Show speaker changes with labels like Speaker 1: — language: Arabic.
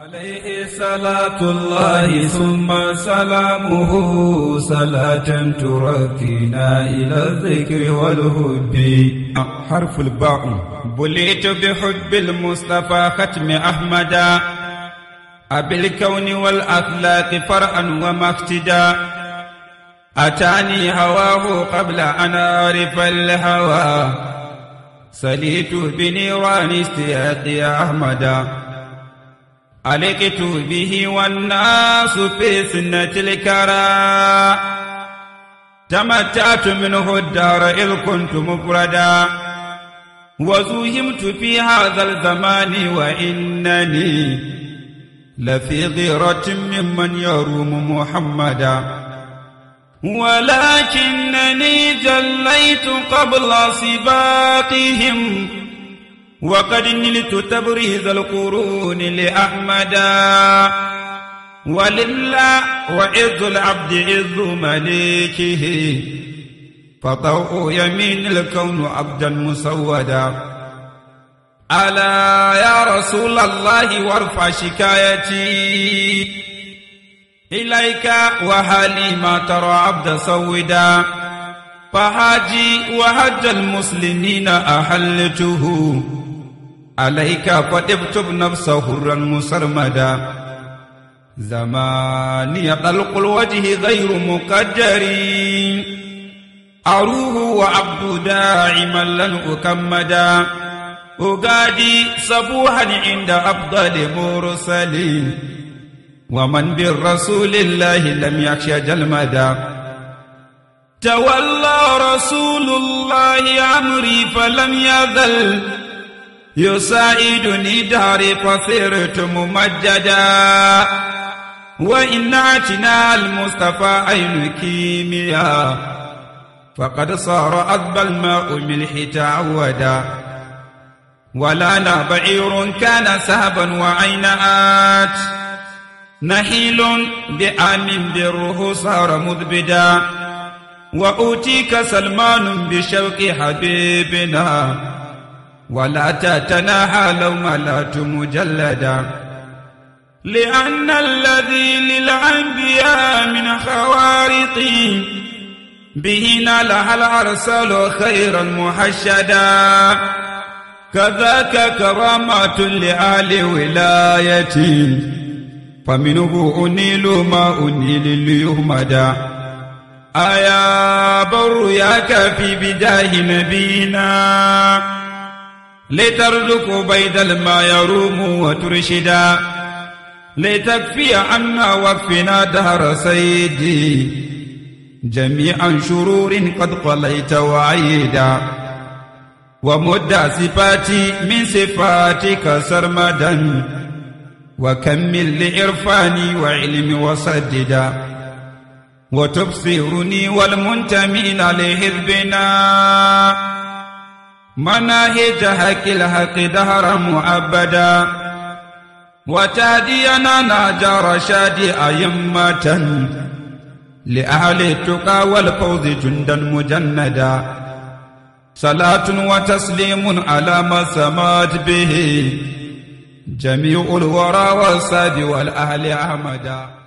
Speaker 1: عليه صلاة الله ثم سلامه صلاة تركينا إلى الذكر والهب
Speaker 2: حرف الباء.
Speaker 1: بليت بحب المصطفى ختم أحمد. أبي الكون والأخلاق فرعا ومقتدا أتاني هواه قبل أن أعرف الهوى. سليت بنيران استياق أحمدا علقت به والناس في سنة الكرى. تمتعت منه الدار إذ كنت مفردا. وزوهمت في هذا الزمان وإنني لفي غيرة ممن يروم محمدا. ولكنني جليت قبل سباقهم. وقد نلت تبريز القرون لأحمدا ولله وعز العبد عز مليكه. فطوء يمين الكون عبدا مسودا. ألا يا رسول الله وارفع شكايتي. إليك وهلي ما ترى عبد سودا. فحاجي وحج المسلمين أحلته عليك فاكتب نفسه حرا مسرمدا. زماني طلق الوجه غير مقدر. أروه وعبد داعما لن أكمدا أقادي صبوحا عند أفضل مرسلين ومن بالرسول الله لم يخش جلمدا. تولى رسول الله أمري فلم يذل. يساعدني داري فصرت ممجدا. وإن أتنا المصطفى عين كيمياء فقد صار أذب الماء ملح تعودا ولنا بعير كان سهبا وعينات نحيل بآم بره صار مذبدا. وأوتيك سلمان بشوق حبيبنا. ولا تتناهى لو ملأت مجلدا لأن الذي للأنبياء من خوارق به نالها الأرسل خيرا محشدا. كذاك كرامات لآل ولايتي فمنه أنيل ما أنيل ليهمدا. أيا بر يا كافي بداه نبينا. لترزق بيد الماء يروم وترشدا لتكفي عنا وكفنا دهر سيدي جميعا شرور قد قليت وعيدا ومد صفاتي من صفاتك سرمدا. وكمل لإرفاني وعلمي وسددا وتبصرني والمنتمين لحزبنا. مناهج حق الحق دهرا مؤبدا. وتهدينا ناجى رشاد أئمة. لأهل التقى والفوز جندا مجندا. صلاة وتسليم على ما سمات به جميع الورى والساد والأهل أحمدا.